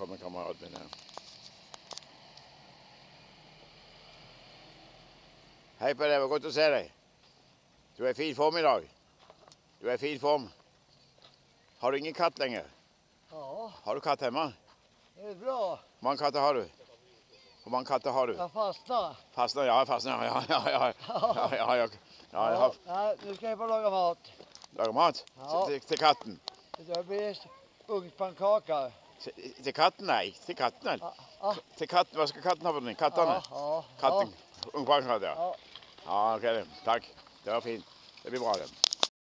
kommer kamraten min här. Hej på dig, vad gott att se dig. Du är i fin form idag. Du är i fin form. Har du ingen katt längre? Ja, Har du katt hemma? det är bra. Hur många katter har du? Hur många katter har du? Jag fastnar. Fastnar? Ja, fastnar. Ja, ja, ja. Ja, ja, ja, ja, jag har ja, nu ska jag få laga mat. lagat mat Ja. till, till katten. Det blir ugnspannkaka. Till, till katten? Nej, till katten. Ja, Till katten, vad ska katten ha för någonting? Kattarna? ja, ja, Katten? Ungbarnskatt, ja. ja. Ja, okej. Tack. Det var fint. Det blir bra det.